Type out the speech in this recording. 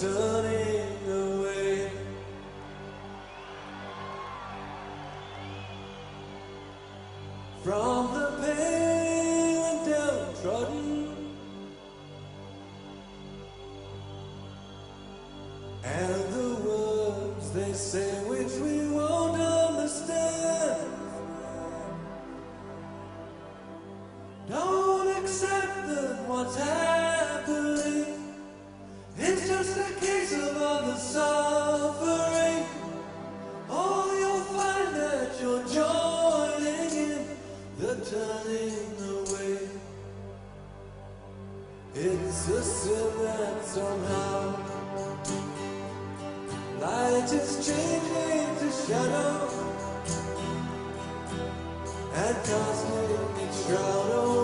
turning away. From the pale and downtrodden, and the words they say turning away. It's a sin that somehow light is changing to shadow and cosmic shroud